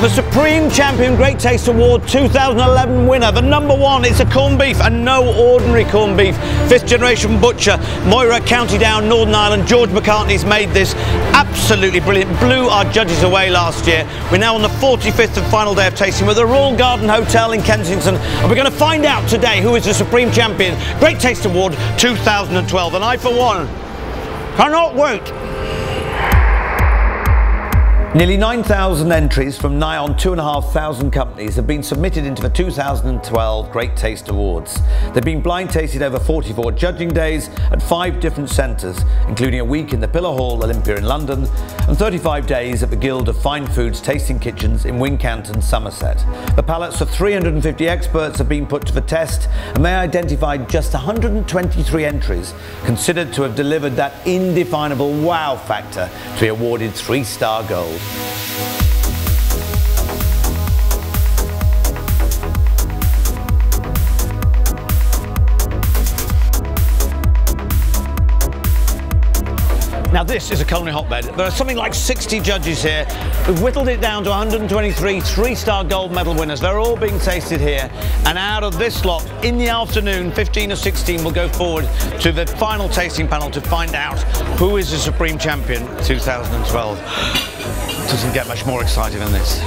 The Supreme Champion Great Taste Award 2011 winner, the number one, it's a corned beef and no ordinary corned beef. Fifth generation butcher, Moira, County Down, Northern Ireland, George McCartney's made this absolutely brilliant. Blew our judges away last year. We're now on the 45th and final day of tasting. We're at the Royal Garden Hotel in Kensington and we're going to find out today who is the Supreme Champion Great Taste Award 2012. And I, for one, cannot wait. Nearly 9,000 entries from nigh on 2,500 companies have been submitted into the 2012 Great Taste Awards. They've been blind tasted over 44 judging days at five different centres, including a week in the Pillar Hall Olympia in London and 35 days at the Guild of Fine Foods Tasting Kitchens in Wincanton, Somerset. The palates of 350 experts have been put to the test and they identified just 123 entries considered to have delivered that indefinable wow factor to be awarded three-star gold. Now this is a culinary hotbed. There are something like 60 judges here. We've whittled it down to 123 three-star gold medal winners. They're all being tasted here. And out of this lot, in the afternoon, 15 or 16 will go forward to the final tasting panel to find out who is the Supreme Champion 2012. Doesn't get much more exciting than this.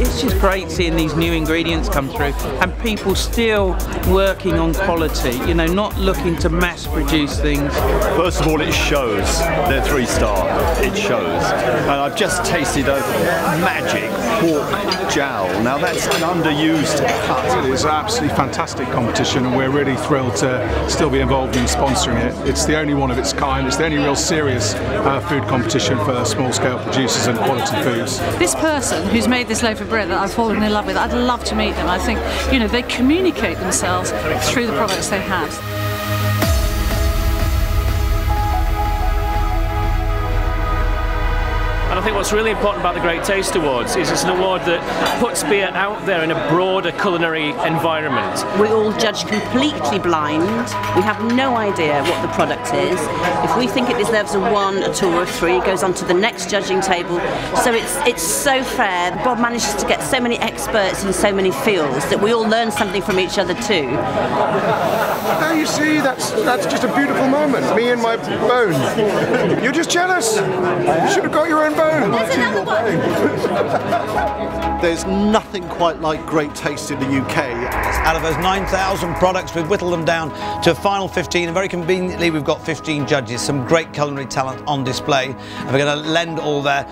It's just great seeing these new ingredients come through and people still working on quality, you know, not looking to mass produce things. First of all, it shows. They're three star. It shows. And I've just tasted a magic pork jowl. Now that's an underused cut. It is absolutely fantastic competition, and we're really thrilled to still be involved in sponsoring it. It's the only one of its kind. It's the only real serious uh, food competition for small-scale producers and quality foods. This person who's made this loaf of bread that I've fallen in love with, I'd love to meet them. I think, you know, they communicate themselves through the products they have. Think what's really important about the Great Taste Awards is it's an award that puts beer out there in a broader culinary environment. We all judge completely blind. We have no idea what the product is. If we think it deserves a one, a two, or a three, it goes on to the next judging table. So it's it's so fair. Bob manages to get so many experts in so many fields that we all learn something from each other too. Now you see, that's that's just a beautiful moment. Me and my bone. You're just jealous. You should have got your own bone. There's nothing quite like great taste in the UK. Out of those 9,000 products, we've whittled them down to a final 15, and very conveniently, we've got 15 judges, some great culinary talent on display, and we're going to lend all their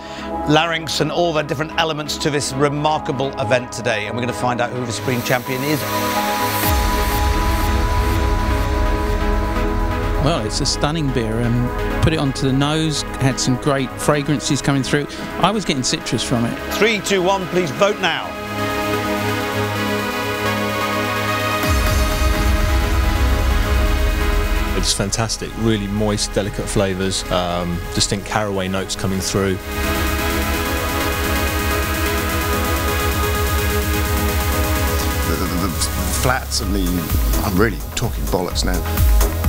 larynx and all their different elements to this remarkable event today, and we're going to find out who the Supreme Champion is. Well, it's a stunning beer and put it onto the nose, had some great fragrances coming through. I was getting citrus from it. Three, two, one, please vote now. It's fantastic, really moist, delicate flavours, um, distinct caraway notes coming through. The, the, the flats and the. I'm really talking bollocks now.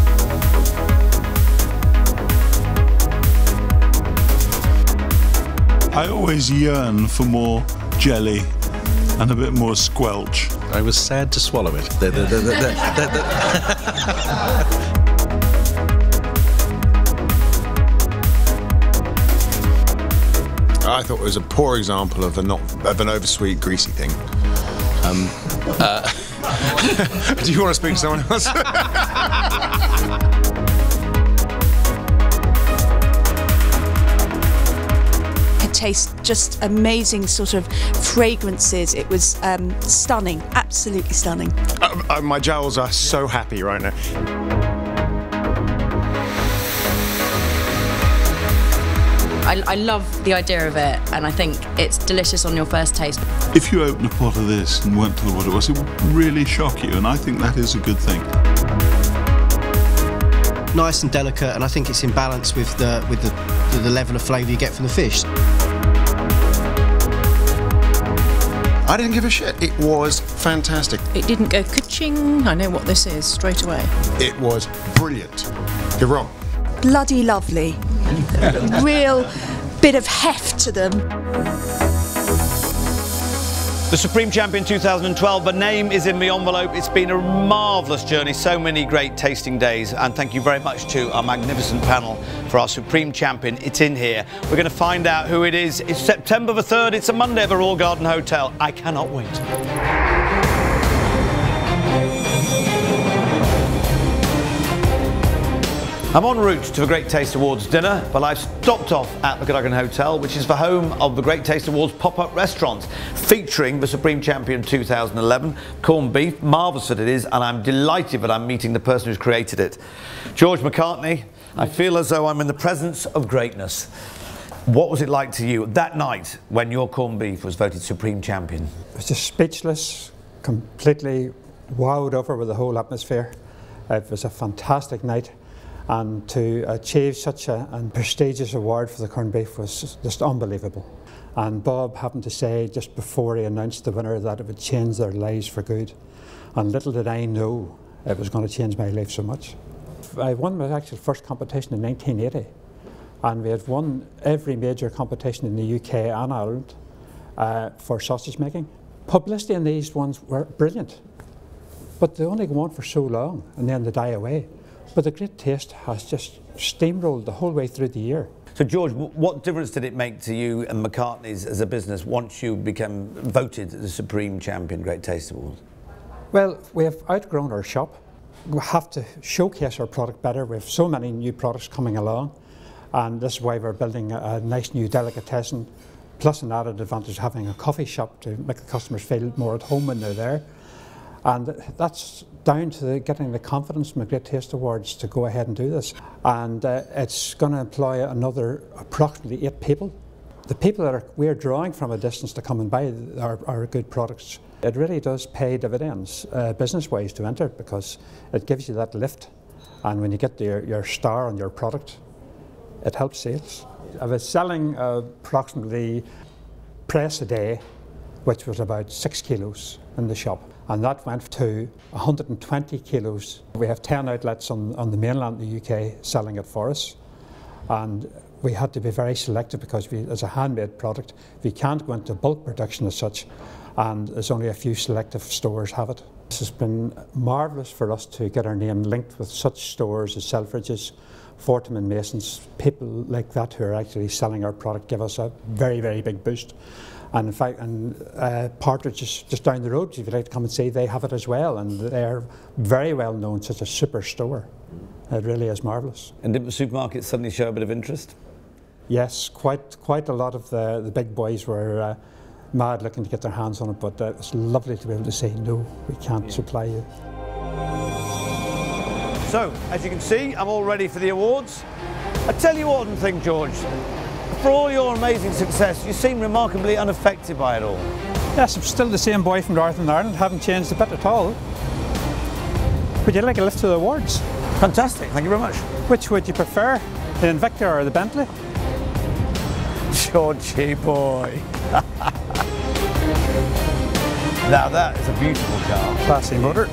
I always yearn for more jelly and a bit more squelch. I was sad to swallow it. The- the- the- the- the- the- I thought it was a poor example of a not of an oversweet, greasy thing. Um, uh, do you want to speak to someone else? It tastes just amazing sort of fragrances. It was um, stunning, absolutely stunning. Uh, uh, my jowls are so happy right now. I, I love the idea of it, and I think it's delicious on your first taste. If you open a pot of this and weren't told what it was, it would really shock you, and I think that is a good thing. Nice and delicate, and I think it's in balance with the with the, the level of flavour you get from the fish. I didn't give a shit. It was fantastic. It didn't go ka-ching, I know what this is, straight away. It was brilliant. You're wrong. Bloody lovely. Real bit of heft to them. The Supreme Champion 2012, the name is in the envelope. It's been a marvellous journey, so many great tasting days. And thank you very much to our magnificent panel for our Supreme Champion. It's in here. We're going to find out who it is. It's September the 3rd. It's a Monday at the Royal Garden Hotel. I cannot wait. I'm en route to the Great Taste Awards dinner, but I've stopped off at the Cadogan Hotel, which is the home of the Great Taste Awards pop-up restaurant, featuring the Supreme Champion 2011, corned beef, marvellous that it is, and I'm delighted that I'm meeting the person who's created it. George McCartney, I feel as though I'm in the presence of greatness. What was it like to you that night when your corned beef was voted Supreme Champion? I was just speechless, completely wowed over with the whole atmosphere. It was a fantastic night and to achieve such a, a prestigious award for the corned beef was just unbelievable. And Bob happened to say just before he announced the winner that it would change their lives for good. And little did I know it was going to change my life so much. I won my actual first competition in 1980, and we had won every major competition in the UK and Ireland uh, for sausage making. Publicity in these ones were brilliant, but they only go on for so long and then they die away. But the great taste has just steamrolled the whole way through the year. So, George, what difference did it make to you and McCartney's as a business once you became voted the Supreme Champion Great Taste Award? Well, we have outgrown our shop. We have to showcase our product better. We have so many new products coming along, and this is why we're building a, a nice new delicatessen, plus an added advantage of having a coffee shop to make the customers feel more at home when they're there. And that's down to the, getting the confidence from the Great Taste Awards to go ahead and do this. And uh, it's going to employ another approximately eight people. The people that are, we're drawing from a distance to come and buy our, our good products, it really does pay dividends uh, business-wise to enter because it gives you that lift. And when you get your, your star on your product, it helps sales. I was selling uh, approximately press a day, which was about six kilos in the shop and that went to 120 kilos. We have 10 outlets on, on the mainland of the UK selling it for us, and we had to be very selective because we, as a handmade product, we can't go into bulk production as such, and there's only a few selective stores have it. This has been marvellous for us to get our name linked with such stores as Selfridges, Fortnum and Masons, people like that who are actually selling our product give us a very, very big boost. And in fact, and uh, Partridge is just down the road, if you'd like to come and see, they have it as well. And they're very well known, such a super store. It really is marvellous. And didn't the supermarkets suddenly show a bit of interest? Yes, quite quite a lot of the, the big boys were uh, mad looking to get their hands on it, but uh, it's lovely to be able to say, no, we can't yeah. supply you. So, as you can see, I'm all ready for the awards. I tell you one thing, George, for all your amazing success, you seem remarkably unaffected by it all. Yes, I'm still the same boy from Northern Ireland, haven't changed a bit at all. Would you like a lift to the awards? Fantastic, thank you very much. Which would you prefer, the Invicta or the Bentley? Georgie boy. now that is a beautiful car. Classy motor.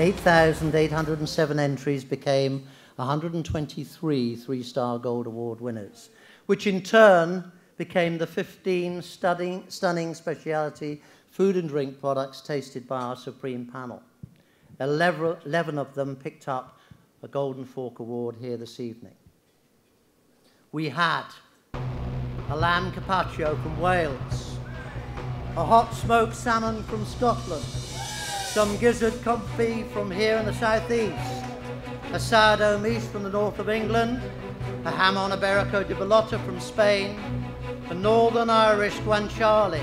8,807 entries became 123 three star gold award winners, which in turn became the 15 stunning, stunning specialty food and drink products tasted by our Supreme panel. 11 of them picked up a Golden Fork Award here this evening. We had a lamb carpaccio from Wales, a hot smoked salmon from Scotland, some gizzard confit from here in the southeast, a sourdough meat from the north of England, a jamón ibérico de bellota from Spain, a Northern Irish guanciale,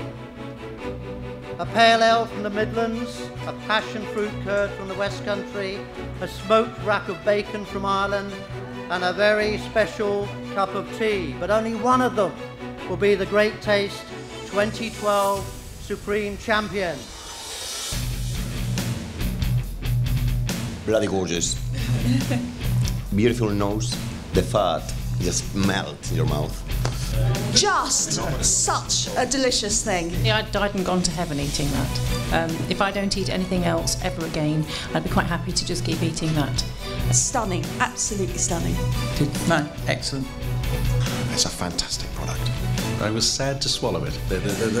a pale ale from the Midlands, a passion fruit curd from the West Country, a smoked rack of bacon from Ireland, and a very special cup of tea. But only one of them will be the Great Taste 2012 Supreme Champion. Bloody gorgeous. Beautiful nose. The fat just melts in your mouth. Just such a delicious thing. Yeah, I'd died and gone to heaven eating that. Um, if I don't eat anything else ever again, I'd be quite happy to just keep eating that. Stunning, absolutely stunning. Good. No, excellent. It's a fantastic product. I was sad to swallow it. The, the, the, the, the,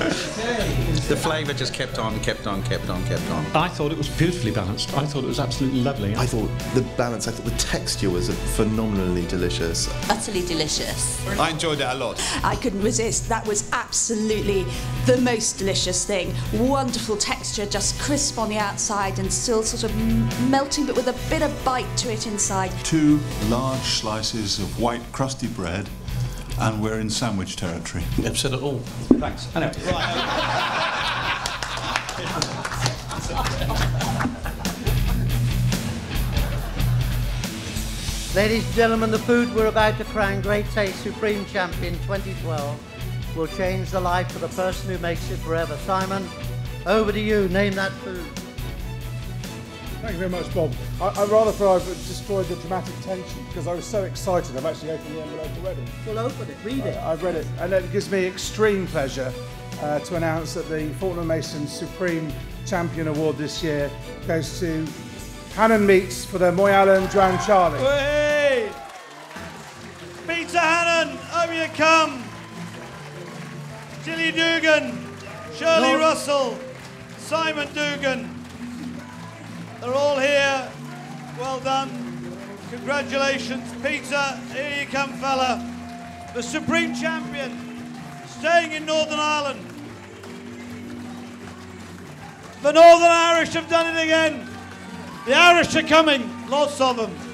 the, the flavour just kept on, kept on, kept on, kept on. I thought it was beautifully balanced. I thought it was absolutely lovely. I thought the balance, I thought the texture was phenomenally delicious. Utterly delicious. I enjoyed it a lot. I couldn't resist. That was absolutely the most delicious thing. Wonderful texture, just crisp on the outside and still sort of melting, but with a bit of bite to it inside. Two large slices of white crusty bread, and we're in sandwich territory. Never said it all. Thanks. Anyway. Ladies and gentlemen, the food we're about to crown Great Taste Supreme Champion 2012 will change the life of the person who makes it forever. Simon, over to you. Name that food. Thank you very much, Bob. I, I rather feel I've destroyed the dramatic tension because I was so excited. I've actually opened the envelope already. Well, open it. Read it. I, I've read it, and it gives me extreme pleasure uh, to announce that the Fortnum Mason Supreme Champion Award this year goes to Hannan Meats for their Moy Allen guanciale. Hey! Peter Hannan, over you come. Gilly Dugan, Shirley No. Russell, Simon Dugan. They're all here. Well done. Congratulations, Peter. Here you come, fella. The Supreme Champion, staying in Northern Ireland. The Northern Irish have done it again. The Irish are coming, lots of them.